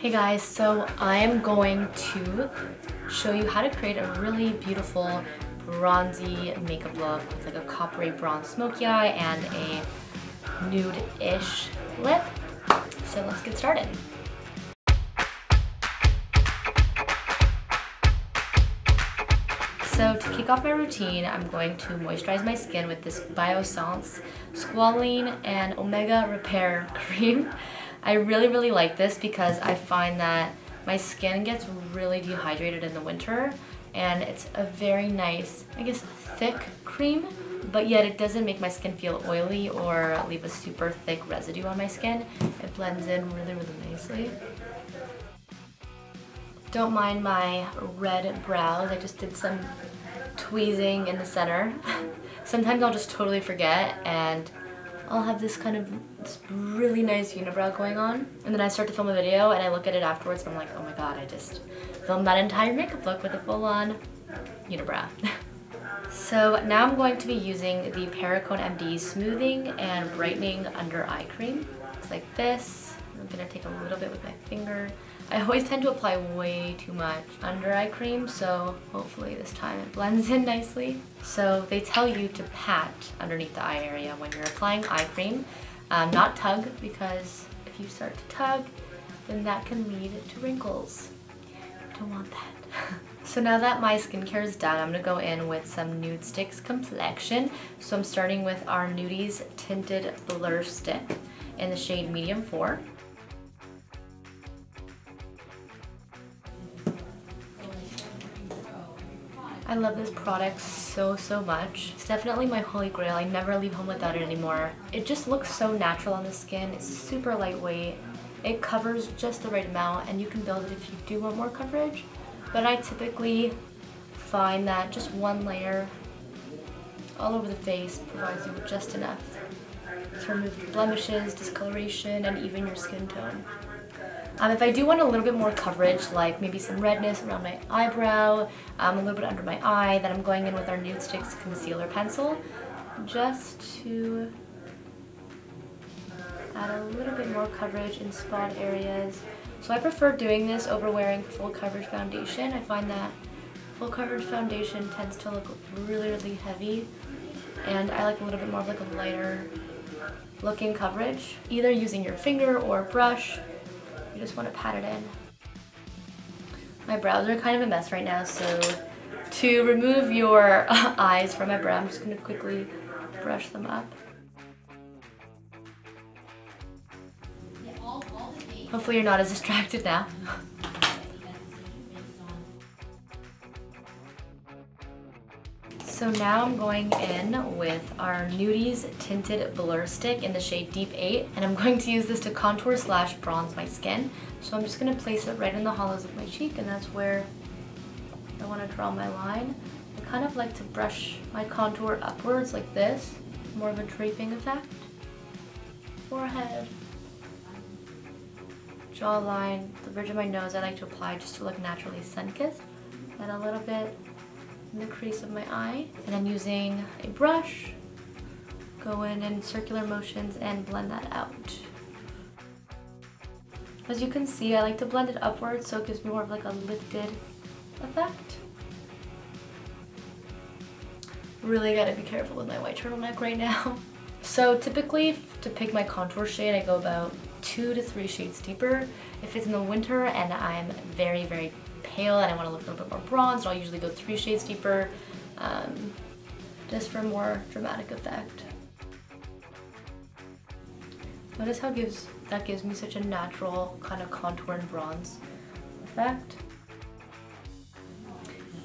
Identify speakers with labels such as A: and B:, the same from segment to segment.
A: Hey guys, so I am going to show you how to create a really beautiful bronzy makeup look with like a coppery bronze smoky eye and a nude-ish lip. So let's get started. So to kick off my routine, I'm going to moisturize my skin with this Biossance Squalane and Omega Repair Cream. I really, really like this because I find that my skin gets really dehydrated in the winter and it's a very nice, I guess, thick cream, but yet it doesn't make my skin feel oily or leave a super thick residue on my skin. It blends in really, really nicely. Don't mind my red brows, I just did some tweezing in the center. Sometimes I'll just totally forget and I'll have this kind of this really nice unibrow going on. And then I start to film a video and I look at it afterwards and I'm like, oh my god, I just filmed that entire makeup look with a full-on unibrow. so now I'm going to be using the Perricone MD Smoothing and Brightening Under Eye Cream. It's like this. I'm gonna take a little bit with my finger I always tend to apply way too much under eye cream, so hopefully this time it blends in nicely. So they tell you to pat underneath the eye area when you're applying eye cream, um, not tug, because if you start to tug, then that can lead to wrinkles. Don't want that. so now that my skincare is done, I'm gonna go in with some Nudestix Complexion. So I'm starting with our Nudies Tinted Blur Stick in the shade Medium 4. I love this product so, so much. It's definitely my holy grail. I never leave home without it anymore. It just looks so natural on the skin. It's super lightweight. It covers just the right amount and you can build it if you do want more coverage. But I typically find that just one layer all over the face provides you with just enough to remove blemishes, discoloration, and even your skin tone. Um, if I do want a little bit more coverage, like maybe some redness around my eyebrow, um, a little bit under my eye, then I'm going in with our Nudestix Concealer Pencil just to add a little bit more coverage in spot areas. So I prefer doing this over wearing full coverage foundation. I find that full coverage foundation tends to look really, really heavy and I like a little bit more of like a lighter looking coverage. Either using your finger or brush you just want to pat it in. My brows are kind of a mess right now, so to remove your eyes from my brow, I'm just going to quickly brush them up. Hopefully you're not as distracted now. So now I'm going in with our Nudies Tinted Blur Stick in the shade Deep 8 and I'm going to use this to contour slash bronze my skin. So I'm just going to place it right in the hollows of my cheek and that's where I want to draw my line. I kind of like to brush my contour upwards like this, more of a draping effect. Forehead, jawline, the bridge of my nose I like to apply just to look naturally sun-kissed and a little bit in the crease of my eye. And I'm using a brush, go in in circular motions and blend that out. As you can see, I like to blend it upwards so it gives me more of like a lifted effect. Really gotta be careful with my white turtleneck right now. So typically to pick my contour shade, I go about two to three shades deeper. If it's in the winter and I'm very, very pale and I want to look a little bit more bronzed, I'll usually go three shades deeper um, just for more dramatic effect. Notice how gives that gives me such a natural kind of contour and bronze effect.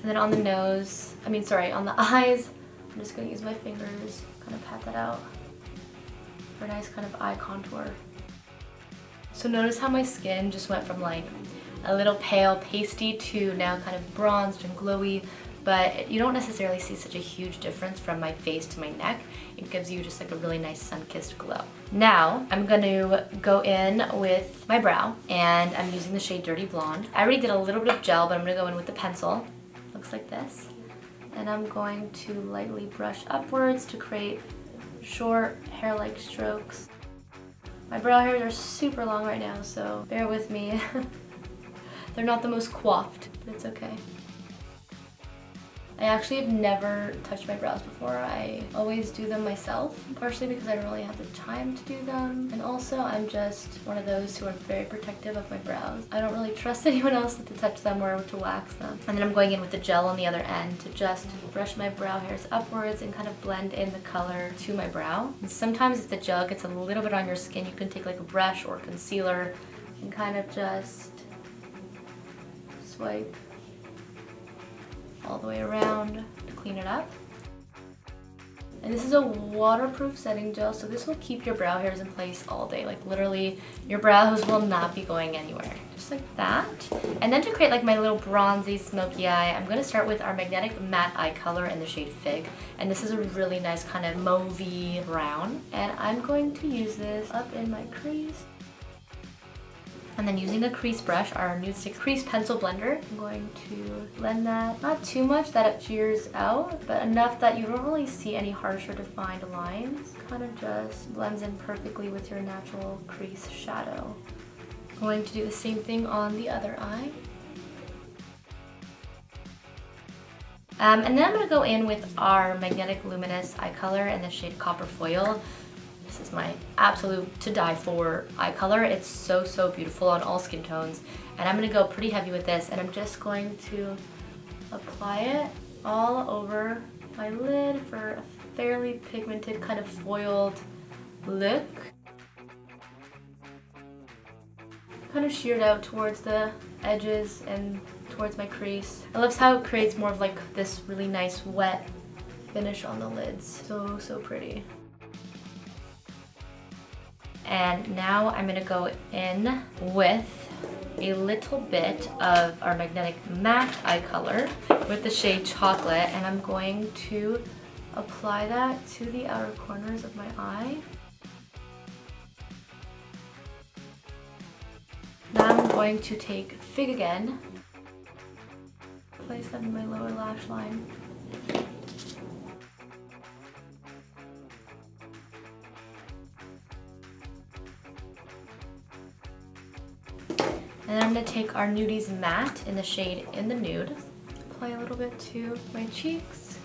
A: And then on the nose, I mean sorry, on the eyes, I'm just going to use my fingers, kind of pat that out for a nice kind of eye contour. So notice how my skin just went from like a little pale pasty to now kind of bronzed and glowy but you don't necessarily see such a huge difference from my face to my neck. It gives you just like a really nice sun-kissed glow. Now, I'm gonna go in with my brow, and I'm using the shade Dirty Blonde. I already did a little bit of gel, but I'm gonna go in with the pencil. Looks like this. And I'm going to lightly brush upwards to create short hair-like strokes. My brow hairs are super long right now, so bear with me. They're not the most coiffed, but it's okay. I actually have never touched my brows before. I always do them myself, partially because I don't really have the time to do them. And also I'm just one of those who are very protective of my brows. I don't really trust anyone else to touch them or to wax them. And then I'm going in with the gel on the other end to just brush my brow hairs upwards and kind of blend in the color to my brow. And sometimes if the gel gets a little bit on your skin, you can take like a brush or concealer and kind of just swipe all the way around to clean it up. And this is a waterproof setting gel, so this will keep your brow hairs in place all day. Like literally, your brows will not be going anywhere. Just like that. And then to create like my little bronzy smoky eye, I'm gonna start with our Magnetic Matte Eye Color in the shade Fig. And this is a really nice kind of mauvey brown. And I'm going to use this up in my crease and then using a crease brush, our Nudestix Crease Pencil Blender, I'm going to blend that, not too much that it shears out, but enough that you don't really see any harsher defined lines. Kind of just blends in perfectly with your natural crease shadow. I'm going to do the same thing on the other eye. Um, and then I'm going to go in with our Magnetic Luminous eye color in the shade Copperfoil. This is my absolute to die for eye color. It's so, so beautiful on all skin tones. And I'm gonna go pretty heavy with this and I'm just going to apply it all over my lid for a fairly pigmented kind of foiled look. Kind of sheared out towards the edges and towards my crease. I love how it creates more of like this really nice wet finish on the lids. So, so pretty. And now I'm gonna go in with a little bit of our Magnetic Matte Eye Color with the shade Chocolate and I'm going to apply that to the outer corners of my eye. Now I'm going to take Fig again, place that in my lower lash line. And then I'm to take our Nudies Matte in the shade In the Nude. Apply a little bit to my cheeks,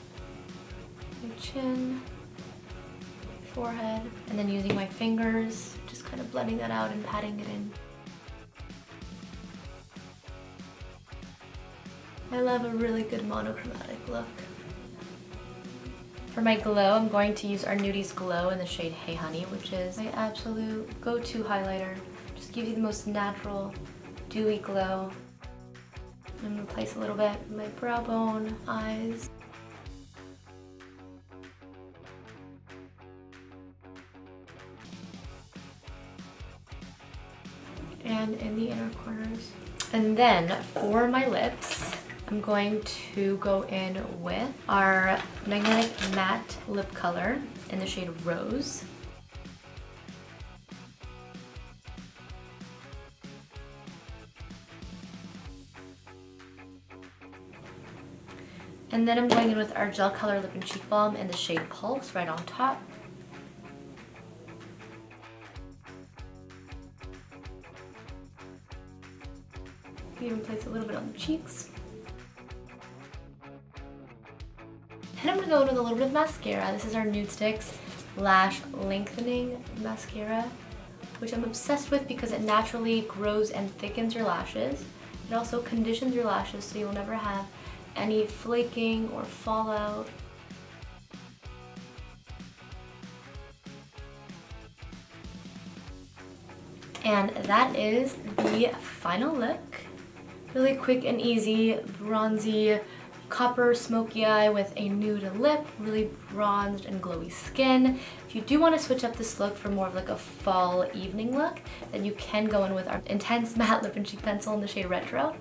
A: my chin, forehead, and then using my fingers, just kind of blending that out and patting it in. I love a really good monochromatic look. For my glow, I'm going to use our Nudies Glow in the shade Hey Honey, which is my absolute go-to highlighter. Just gives you the most natural dewy glow. I'm gonna place a little bit my brow bone, eyes. And in the inner corners. And then for my lips, I'm going to go in with our Magnetic Matte Lip Color in the shade Rose. And then I'm going in with our Gel Color Lip and Cheek Balm in the shade Pulse right on top. Even place a little bit on the cheeks. And I'm going to go in with a little bit of mascara. This is our Nudestix Lash Lengthening Mascara, which I'm obsessed with because it naturally grows and thickens your lashes. It also conditions your lashes so you'll never have any flaking or fallout. And that is the final look. Really quick and easy, bronzy, copper smoky eye with a nude lip, really bronzed and glowy skin. If you do want to switch up this look for more of like a fall evening look, then you can go in with our intense matte lip and cheek pencil in the shade Retro.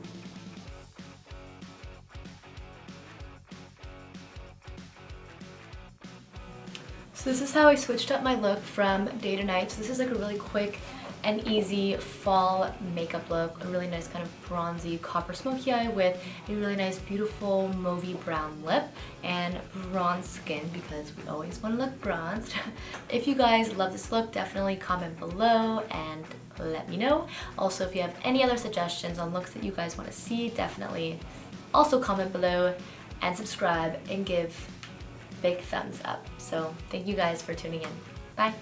A: So this is how I switched up my look from day to night. So this is like a really quick an easy fall makeup look, a really nice kind of bronzy copper smoky eye with a really nice beautiful mauvey brown lip and bronze skin because we always want to look bronzed. if you guys love this look, definitely comment below and let me know. Also, if you have any other suggestions on looks that you guys want to see, definitely also comment below and subscribe and give big thumbs up. So thank you guys for tuning in. Bye.